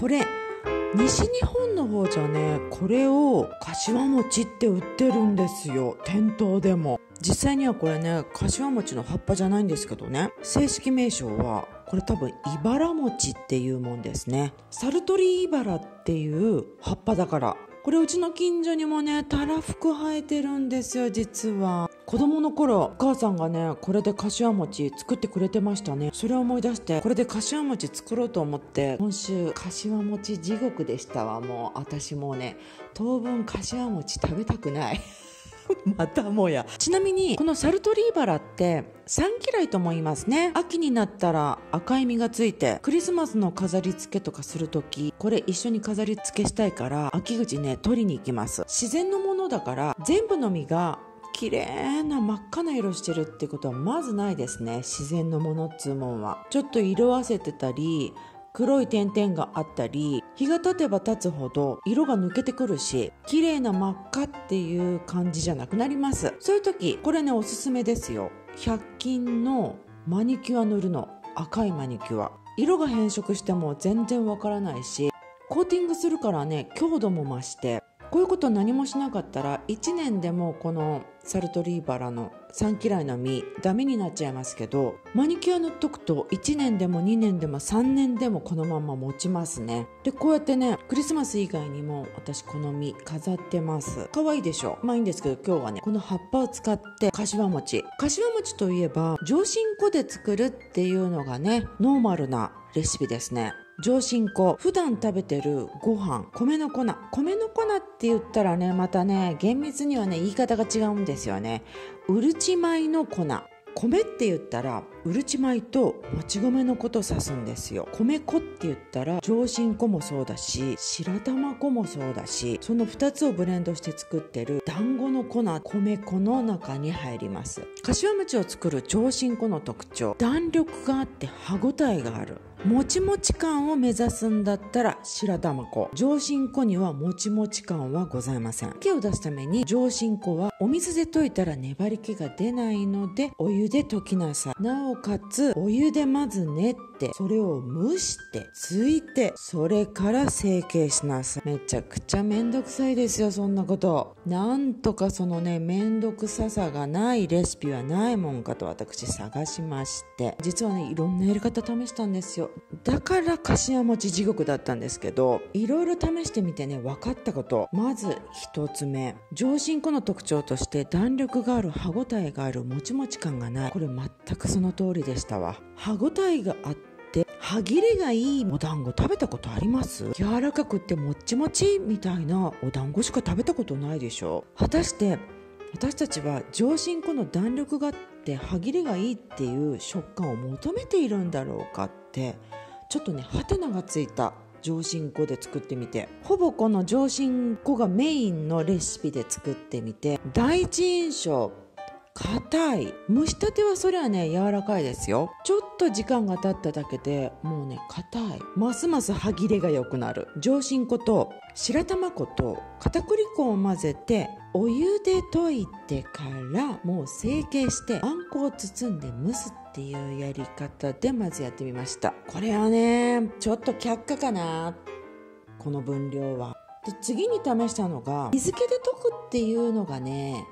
これ西日本の方じゃねこれを柏餅って売ってるんですよ。店頭でも。実際にはこれね柏餅の葉っぱじゃないんですけどね。正式名称はこれ多分茨餅っていうもんですね。サルトリイバラっていう葉っぱだからこれうちの近所にもねたらふく生えてるんですよ実は。子供の頃お母さんがねこれで柏餅作ってくれてましたね。それを思い出してこれで柏餅作ろうと思って今週柏餅地獄でしたわもう。私もうね当分柏餅食べたくない。またもや。ちなみにこのサルトリーバラって3嫌いとも言いますね。秋になったら赤い実がついてクリスマスの飾り付けとかする時これ一緒に飾り付けしたいから秋口ね取りに行きます。自然のものだから全部の実が綺麗な真っ赤な色してるってことはまずないですね。自然のものっつうもんは。ちょっと色あせてたり黒い点々があったり日が経てば経つほど色が抜けてくるし綺麗な真っ赤っていう感じじゃなくなります。そういう時これねおすすめですよ。100均のマニキュア塗るの。赤いマニキュア。色が変色しても全然わからないしコーティングするからね強度も増してこういうこと何もしなかったら1年でもこのサルトリーバラの3嫌いの実ダメになっちゃいますけどマニキュア塗っとくと1年でも2年でも3年でもこのまま持ちますね。でこうやってねクリスマス以外にも私この実飾ってます。可愛いでしょ？まあいいんですけど今日はねこの葉っぱを使って柏餅。柏餅といえば上新粉で作るっていうのがねノーマルなレシピですね。上新粉普段食べてるご飯。米の粉。米の粉って言ったらねまたね厳密にはね言い方が違うんですよね。うるち米の粉。米って言ったらうるち米ともち米のこと指すんですよ。米粉って言ったら上新粉もそうだし白玉粉もそうだしその2つをブレンドして作ってる団子の粉。米粉の中に入ります。柏餅を作る上新粉の特徴。弾力があって歯ごたえがある。もちもち感を目指すんだったら白玉粉。上新粉にはもちもち感はございません。毛を出すために上新粉はお水で溶いたら粘り気が出ないのでお湯で溶きなさい。なおかつお湯でまず練ってそれを蒸してついてそれから成形しなさい。めちゃくちゃめんどくさいですよそんなこと。なんとかそのねめんどくささがないレシピはないもんかと私探しまして。実はねいろんなやり方試したんですよ。だから柏餅地獄だったんですけどいろいろ試してみてね分かったこと。まず一つ目。上新粉の特徴として弾力がある歯ごたえがあるもちもち感がない。これ全くその通りでしたわ。歯ごたえがあって歯切れがいいお団子食べたことあります？柔らかくってもっちもちみたいなお団子しか食べたことないでしょ果たして私たちは上新粉の弾力があって歯切れがいいっていう食感を求めているんだろうか？ってちょっとねハテナがついた上新粉で作ってみてほぼこの上新粉がメインのレシピで作ってみて第一印象硬い。蒸したてはそりゃね柔らかいですよ。ちょっと時間が経っただけでもうね硬い。ますます歯切れが良くなる。上新粉と白玉粉と片栗粉を混ぜてお湯で溶いてからもう成形してあんこを包んで蒸すっていうやり方でまずやってみました。これはねちょっと却下かな。この分量は。で次に試したのが水気で溶くっていうのがね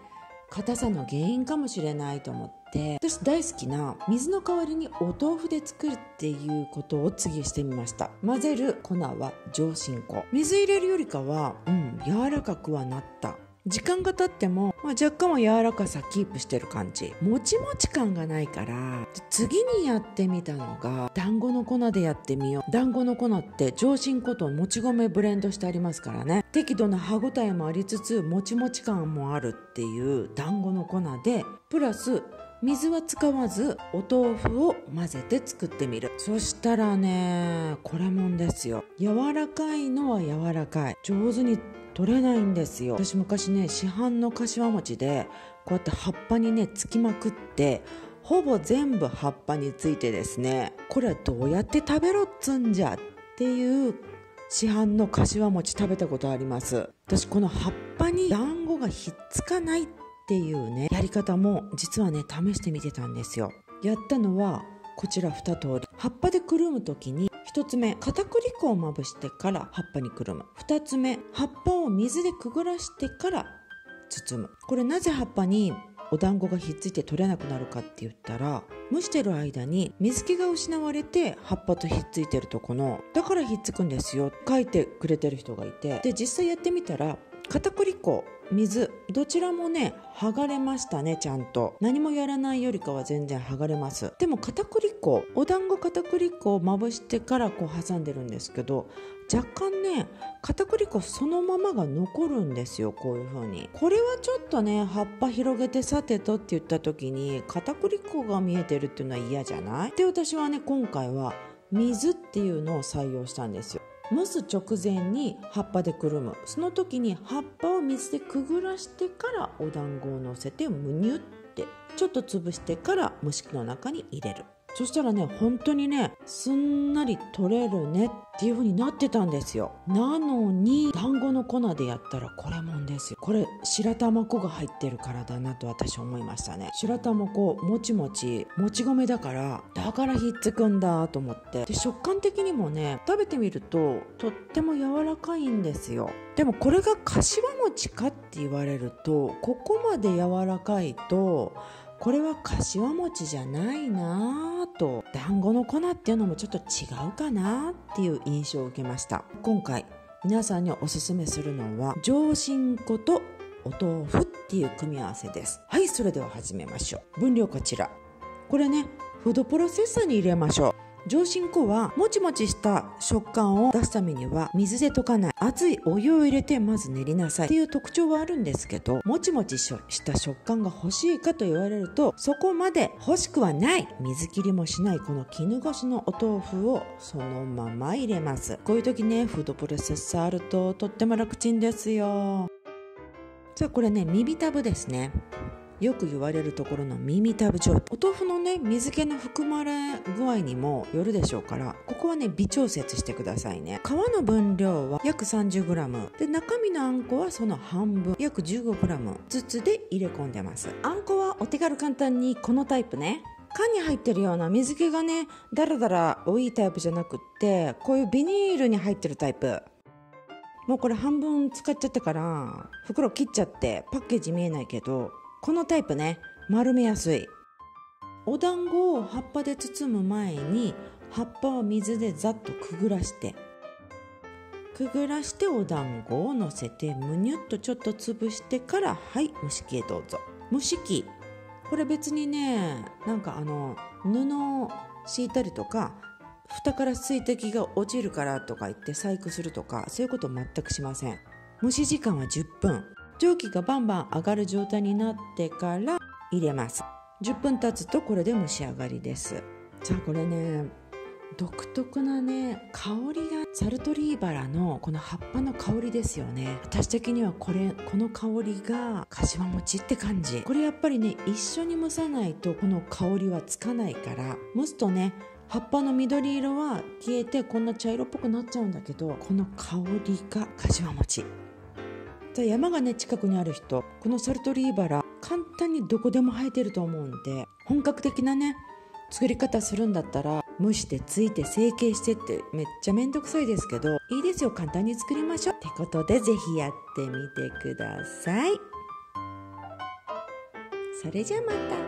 硬さの原因かもしれないと思って。私大好きな水の代わりにお豆腐で作るっていうことを次してみました。混ぜる粉は上新粉。水入れるよりかはうん柔らかくはなった。時間が経っても、まあ、若干は柔らかさキープしてる感じ。もちもち感がないから次にやってみたのが団子の粉でやってみよう。団子の粉って上新粉ともち米ブレンドしてありますからね。適度な歯ごたえもありつつもちもち感もあるっていう団子の粉でプラス水は使わずお豆腐を混ぜて作ってみる。そしたらねこれもんですよ。柔らかいのは柔らかい。上手に取れないんですよ。私昔ね市販の柏餅でこうやって葉っぱにねつきまくってほぼ全部葉っぱについてですねこれはどうやって食べろっつんじゃっていう市販の柏餅食べたことあります。私この葉っぱに団子がひっつかないっていうねやり方も実はね試してみてたんですよ。やったのはこちら2通り。葉っぱでくるむ時に1つ目片栗粉をまぶしてから葉っぱにくるむ。2つ目葉っぱを水でくぐらしてから包む。これなぜ葉っぱにお団子がひっついて取れなくなるかって言ったら蒸してる間に水気が失われて葉っぱとひっついてるとこのだからひっつくんですよ書いてくれてる人がいて。で実際やってみたら片栗粉水どちらもね剥がれましたねちゃんと。何もやらないよりかは全然剥がれます。でも片栗粉お団子片栗粉をまぶしてからこう挟んでるんですけど若干ね片栗粉そのままが残るんですよこういう風に。これはちょっとね葉っぱ広げてさてとって言った時に片栗粉が見えてるっていうのは嫌じゃない？で私はね今回は水っていうのを採用したんですよ。蒸す直前に葉っぱでくるむ。その時に葉っぱを水でくぐらしてからお団子をのせてむにゅってちょっと潰してから蒸し器の中に入れる。そしたらね本当にねすんなり取れるねっていう風になってたんですよ。なのに団子の粉でやったらこれもんですよ。これ白玉粉が入ってるからだなと私思いましたね。白玉粉もちもちもち米だからだからひっつくんだと思って。で食感的にもね食べてみるととっても柔らかいんですよ。でもこれがかしわ餅かって言われるとここまで柔らかいとこれはかしわ餅じゃないなぁと団子の粉っていうのもちょっと違うかなっていう印象を受けました。今回皆さんにおすすめするのは上新粉とお豆腐っていう組み合わせです。はいそれでは始めましょう。分量こちら。これねフードプロセッサーに入れましょう。上新粉はもちもちした食感を出すためには水で溶かない。熱いお湯を入れてまず練りなさい。っていう特徴はあるんですけどもちもちした食感が欲しいかと言われるとそこまで欲しくはない。水切りもしないこの絹ごしのお豆腐をそのまま入れます。こういう時ねフードプロセッサーあるととっても楽ちんですよ。じゃあこれね耳たぶですね。よく言われるところの耳たぶ状お豆腐のね水気の含まれ具合にもよるでしょうからここはね微調節してくださいね。皮の分量は約 30g で中身のあんこはその半分。約 15g ずつで入れ込んでます。あんこはお手軽簡単にこのタイプね。缶に入ってるような水気がねだらだら多いタイプじゃなくってこういうビニールに入ってるタイプ。もうこれ半分使っちゃったから袋切っちゃってパッケージ見えないけど。このタイプね。丸めやすい。お団子を葉っぱで包む前に葉っぱを水でざっとくぐらして。くぐらしてお団子をのせてむにゅっとちょっと潰してからはい蒸し器へどうぞ。蒸し器。これ別にねなんかあの布を敷いたりとか蓋から水滴が落ちるからとか言って細工するとかそういうこと全くしません。蒸し時間は10分。蒸気がバンバン上がる状態になってから入れます。10分経つとこれで蒸し上がりです。じゃあこれね独特なね香りがサルトリーバラのこの葉っぱの香りですよね。私的にはこれこの香りが柏餅って感じ。これやっぱりね一緒に蒸さないとこの香りはつかないから蒸すとね葉っぱの緑色は消えてこんな茶色っぽくなっちゃうんだけどこの香りが柏餅。じゃ山がね近くにある人。このサルトリーバラ簡単にどこでも生えてると思うんで本格的なね作り方するんだったら蒸してついて成形してってめっちゃめんどくさいですけどいいですよ。簡単に作りましょう。ってことで是非やってみてください。それじゃあまた。